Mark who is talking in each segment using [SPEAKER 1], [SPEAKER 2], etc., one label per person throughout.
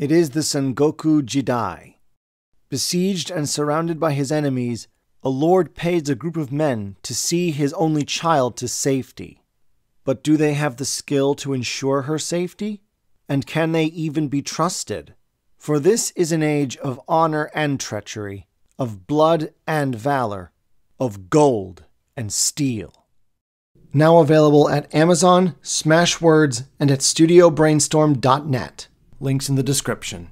[SPEAKER 1] It is the Sengoku Jidai. Besieged and surrounded by his enemies, a lord pays a group of men to see his only child to safety. But do they have the skill to ensure her safety? And can they even be trusted? For this is an age of honor and treachery, of blood and valor, of gold and steel. Now available at Amazon, Smashwords, and at StudioBrainstorm.net. Links in the description.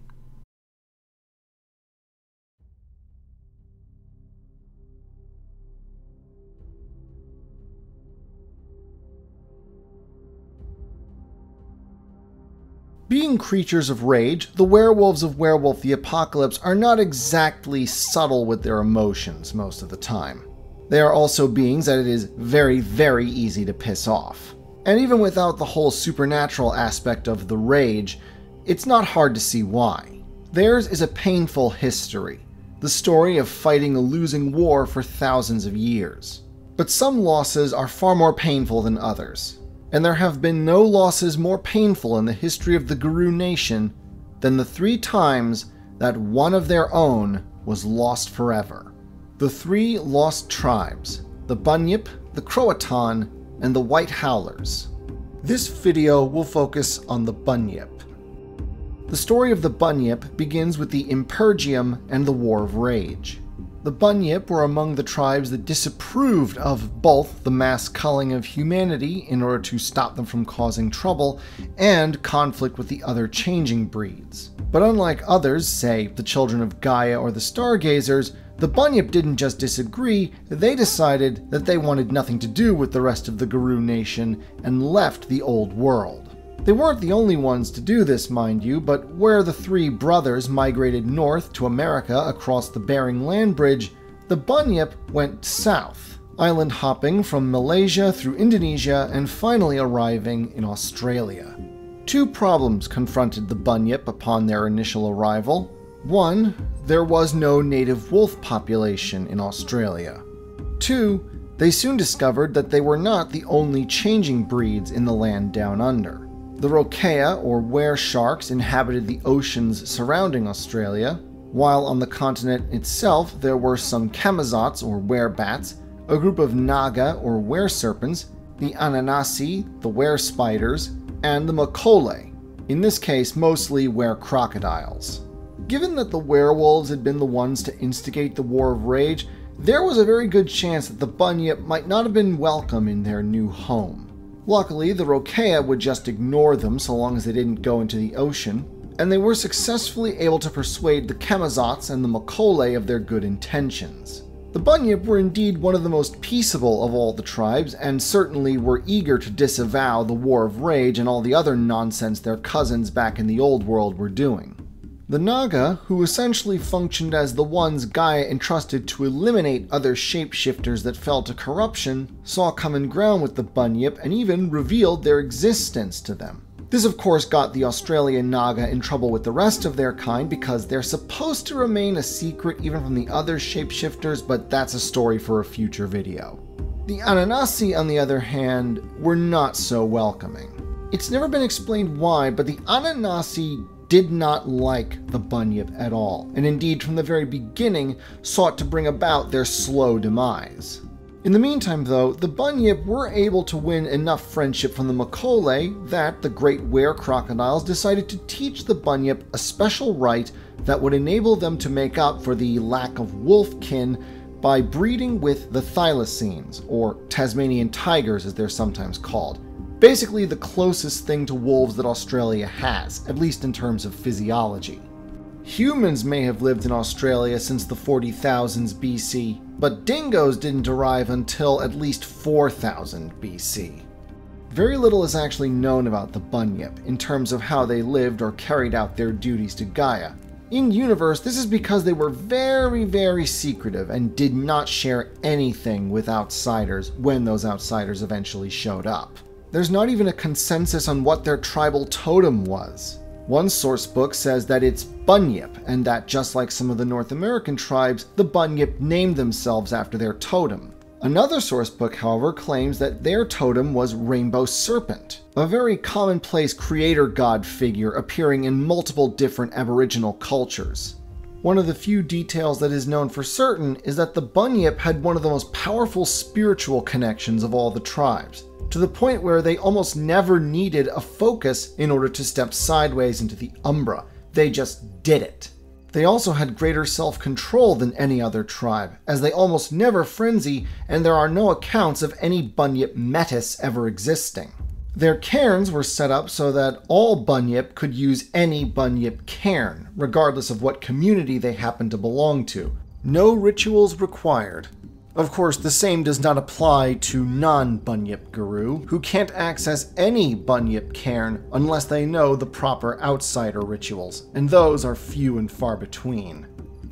[SPEAKER 1] Being creatures of rage, the werewolves of Werewolf the Apocalypse are not exactly subtle with their emotions most of the time. They are also beings that it is very, very easy to piss off. And even without the whole supernatural aspect of the rage, it's not hard to see why. Theirs is a painful history, the story of fighting a losing war for thousands of years. But some losses are far more painful than others and there have been no losses more painful in the history of the Garou Nation than the three times that one of their own was lost forever. The three lost tribes the Bunyip, the Croatan, and the White Howlers. This video will focus on the Bunyip. The story of the Bunyip begins with the Impergium and the War of Rage. The Bunyip were among the tribes that disapproved of both the mass culling of humanity in order to stop them from causing trouble and conflict with the other changing breeds. But unlike others, say the Children of Gaia or the Stargazers, the Bunyip didn't just disagree, they decided that they wanted nothing to do with the rest of the Garou nation and left the old world. They weren't the only ones to do this, mind you, but where the three brothers migrated north to America across the Bering Land Bridge, the Bunyip went south, island hopping from Malaysia through Indonesia and finally arriving in Australia. Two problems confronted the Bunyip upon their initial arrival. One, there was no native wolf population in Australia. Two, they soon discovered that they were not the only changing breeds in the land down under. The Rokea, or were sharks, inhabited the oceans surrounding Australia, while on the continent itself there were some Camazotz, or were-bats, a group of Naga, or were-serpents, the Ananasi, the were-spiders, and the Mokolé, in this case mostly were-crocodiles. Given that the werewolves had been the ones to instigate the War of Rage, there was a very good chance that the Bunyip might not have been welcome in their new home. Luckily, the Rokea would just ignore them so long as they didn't go into the ocean, and they were successfully able to persuade the Camazotz and the Mokolé of their good intentions. The Bunyip were indeed one of the most peaceable of all the tribes, and certainly were eager to disavow the War of Rage and all the other nonsense their cousins back in the Old World were doing. The Naga, who essentially functioned as the ones Gaia entrusted to eliminate other shapeshifters that fell to corruption, saw common ground with the Bunyip and even revealed their existence to them. This, of course, got the Australian Naga in trouble with the rest of their kind because they're supposed to remain a secret even from the other shapeshifters, but that's a story for a future video. The Ananasi, on the other hand, were not so welcoming. It's never been explained why, but the Ananasi did not like the Bunyip at all, and indeed from the very beginning sought to bring about their slow demise. In the meantime, though, the Bunyip were able to win enough friendship from the Mokolé that the great were crocodiles decided to teach the Bunyip a special rite that would enable them to make up for the lack of wolf kin by breeding with the thylacines, or Tasmanian tigers as they're sometimes called, basically the closest thing to wolves that Australia has, at least in terms of physiology. Humans may have lived in Australia since the 40,000s BC, but dingoes didn't arrive until at least 4000 BC. Very little is actually known about the Bunyip in terms of how they lived or carried out their duties to Gaia. In universe, this is because they were very, very secretive and did not share anything with outsiders when those outsiders eventually showed up. There's not even a consensus on what their tribal totem was. One source book says that it's Bunyip, and that just like some of the North American tribes, the Bunyip named themselves after their totem. Another source book, however, claims that their totem was Rainbow Serpent, a very commonplace creator god figure appearing in multiple different Aboriginal cultures. One of the few details that is known for certain is that the Bunyip had one of the most powerful spiritual connections of all the tribes, to the point where they almost never needed a focus in order to step sideways into the Umbra. They just did it. They also had greater self control than any other tribe, as they almost never frenzy, and there are no accounts of any Bunyip metis ever existing. Their cairns were set up so that all Bunyip could use any Bunyip cairn, regardless of what community they happened to belong to. No rituals required. Of course, the same does not apply to non Bunyip Garou, who can't access any Bunyip cairn unless they know the proper outsider rituals, and those are few and far between.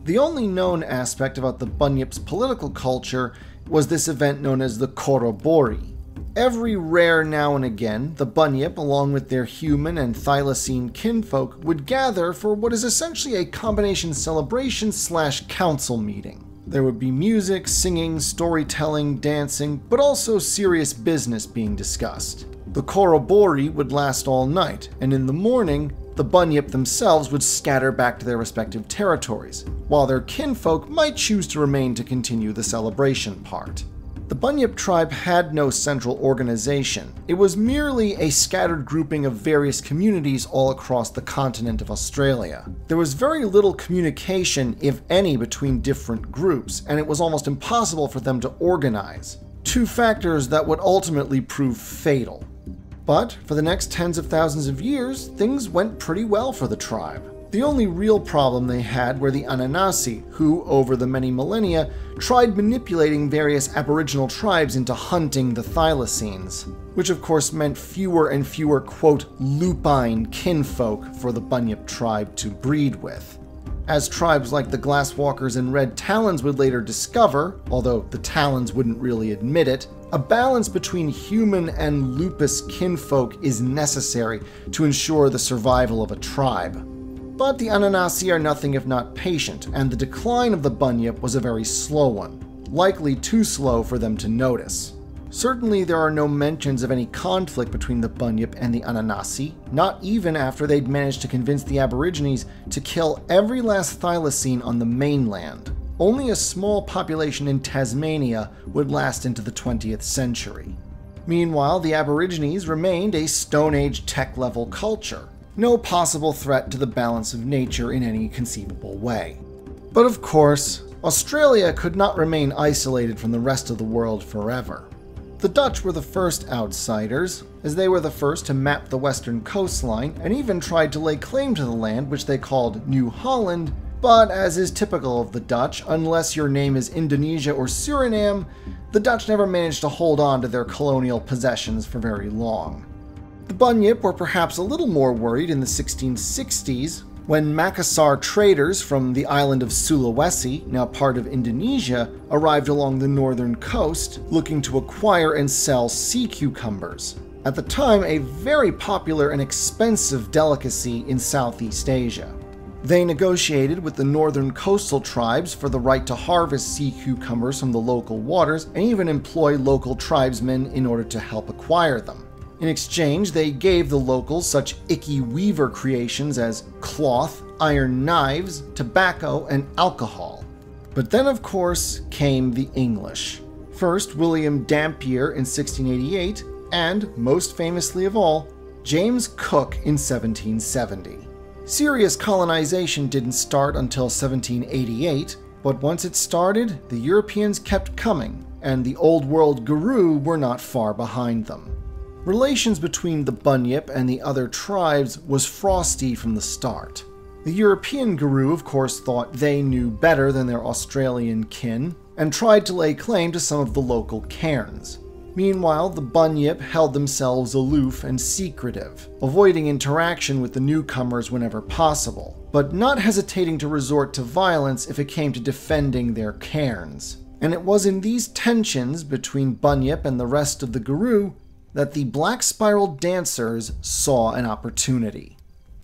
[SPEAKER 1] The only known aspect about the Bunyip's political culture was this event known as the Corroboree. Every rare now and again, the Bunyip, along with their human and thylacine kinfolk, would gather for what is essentially a combination celebration slash council meeting. There would be music, singing, storytelling, dancing, but also serious business being discussed. The Corroboree would last all night, and in the morning, the Bunyip themselves would scatter back to their respective territories, while their kinfolk might choose to remain to continue the celebration part. The Bunyip tribe had no central organization. It was merely a scattered grouping of various communities all across the continent of Australia. There was very little communication, if any, between different groups, and it was almost impossible for them to organize. Two factors that would ultimately prove fatal. But for the next tens of thousands of years, things went pretty well for the tribe. The only real problem they had were the Ananasi, who, over the many millennia, tried manipulating various Aboriginal tribes into hunting the Thylacines, which of course meant fewer and fewer, quote, lupine kinfolk for the Bunyip tribe to breed with. As tribes like the Glasswalkers and Red Talons would later discover, although the Talons wouldn't really admit it, a balance between human and lupus kinfolk is necessary to ensure the survival of a tribe. But the Ananasi are nothing if not patient, and the decline of the Bunyip was a very slow one, likely too slow for them to notice. Certainly, there are no mentions of any conflict between the Bunyip and the Ananasi, not even after they'd managed to convince the Aborigines to kill every last thylacine on the mainland. Only a small population in Tasmania would last into the 20th century. Meanwhile, the Aborigines remained a Stone Age tech level culture, no possible threat to the balance of nature in any conceivable way. But of course, Australia could not remain isolated from the rest of the world forever. The Dutch were the first outsiders, as they were the first to map the western coastline and even tried to lay claim to the land which they called New Holland, but as is typical of the Dutch, unless your name is Indonesia or Suriname, the Dutch never managed to hold on to their colonial possessions for very long. The Bunyip were perhaps a little more worried in the 1660s when Makassar traders from the island of Sulawesi, now part of Indonesia, arrived along the northern coast looking to acquire and sell sea cucumbers. At the time, a very popular and expensive delicacy in Southeast Asia. They negotiated with the northern coastal tribes for the right to harvest sea cucumbers from the local waters and even employ local tribesmen in order to help acquire them. In exchange, they gave the locals such icky weaver creations as cloth, iron knives, tobacco, and alcohol. But then, of course, came the English. First, William Dampier in 1688, and, most famously of all, James Cook in 1770. Serious colonization didn't start until 1788, but once it started, the Europeans kept coming, and the Old World Garou were not far behind them. Relations between the Bunyip and the other tribes was frosty from the start. The European Garou, of course, thought they knew better than their Australian kin, and tried to lay claim to some of the local cairns. Meanwhile, the Bunyip held themselves aloof and secretive, avoiding interaction with the newcomers whenever possible, but not hesitating to resort to violence if it came to defending their cairns. And it was in these tensions between Bunyip and the rest of the Garou that the Black Spiral Dancers saw an opportunity.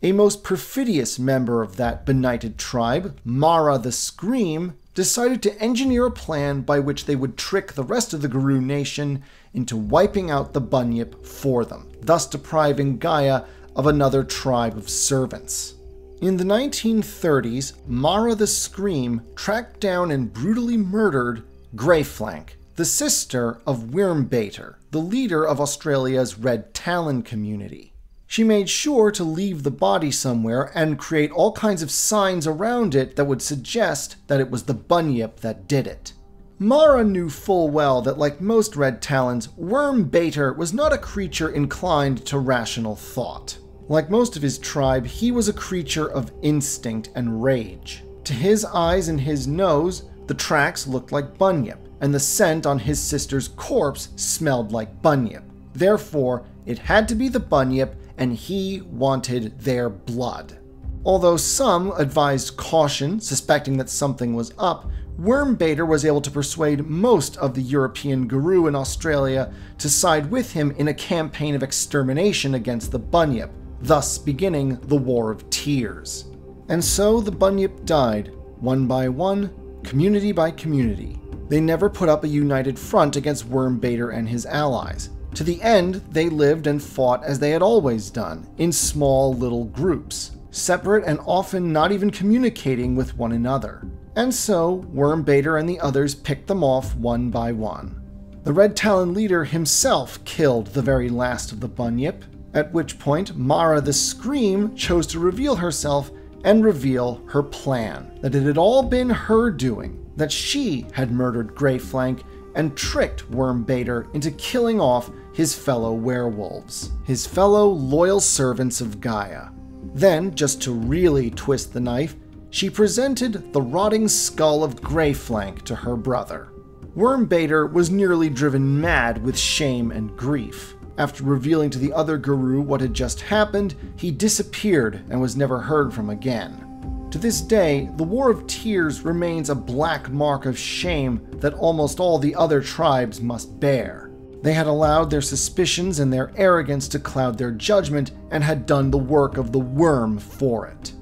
[SPEAKER 1] A most perfidious member of that benighted tribe, Mara the Scream, decided to engineer a plan by which they would trick the rest of the Garou nation into wiping out the Bunyip for them, thus depriving Gaia of another tribe of servants. In the 1930s, Mara the Scream tracked down and brutally murdered Greyflank, the sister of Wyrmbater, the leader of Australia's Red Talon community. She made sure to leave the body somewhere and create all kinds of signs around it that would suggest that it was the Bunyip that did it. Mara knew full well that, like most Red Talons, Wyrmbater was not a creature inclined to rational thought. Like most of his tribe, he was a creature of instinct and rage. To his eyes and his nose, the tracks looked like Bunyip, and the scent on his sister's corpse smelled like Bunyip. Therefore, it had to be the Bunyip, and he wanted their blood. Although some advised caution, suspecting that something was up, Wyrmbater was able to persuade most of the European Garou in Australia to side with him in a campaign of extermination against the Bunyip, thus beginning the War of Tears. And so the Bunyip died, one by one, community by community. They never put up a united front against Wyrmbater and his allies. To the end, they lived and fought as they had always done, in small little groups, separate and often not even communicating with one another. And so, Wyrmbater and the others picked them off one by one. The Red Talon leader himself killed the very last of the Bunyip, at which point Mara the Scream chose to reveal herself and reveal her plan that it had all been her doing, that she had murdered Greyflank and tricked Wyrmbater into killing off his fellow werewolves, his fellow loyal servants of Gaia. Then, just to really twist the knife, she presented the rotting skull of Greyflank to her brother. Wyrmbater was nearly driven mad with shame and grief. After revealing to the other Garou what had just happened, he disappeared and was never heard from again. To this day, the War of Tears remains a black mark of shame that almost all the other tribes must bear. They had allowed their suspicions and their arrogance to cloud their judgment and had done the work of the Wyrm for it.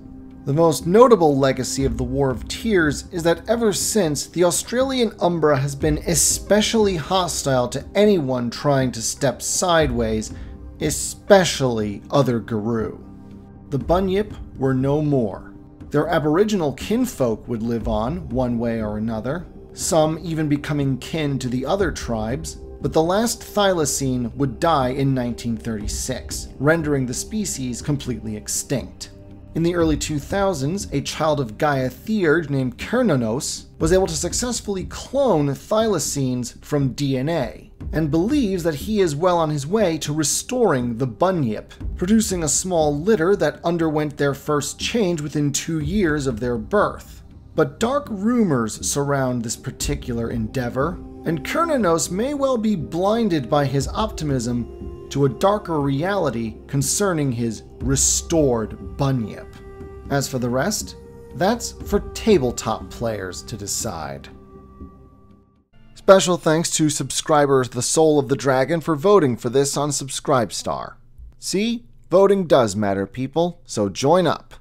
[SPEAKER 1] The most notable legacy of the War of Tears is that ever since, the Australian Umbra has been especially hostile to anyone trying to step sideways, especially other Garou. The Bunyip were no more. Their aboriginal kinfolk would live on, one way or another, some even becoming kin to the other tribes, but the last thylacine would die in 1936, rendering the species completely extinct. In the early 2000s, a child of Gaia Theurge named Cernunnos was able to successfully clone thylacines from DNA, and believes that he is well on his way to restoring the bunyip, producing a small litter that underwent their first change within two years of their birth. But dark rumors surround this particular endeavor, and Kernanos may well be blinded by his optimism to a darker reality concerning his restored Bunyip. As for the rest, that's for tabletop players to decide. Special thanks to subscribers The Soul of the Dragon for voting for this on Subscribestar. See, voting does matter, people, so join up.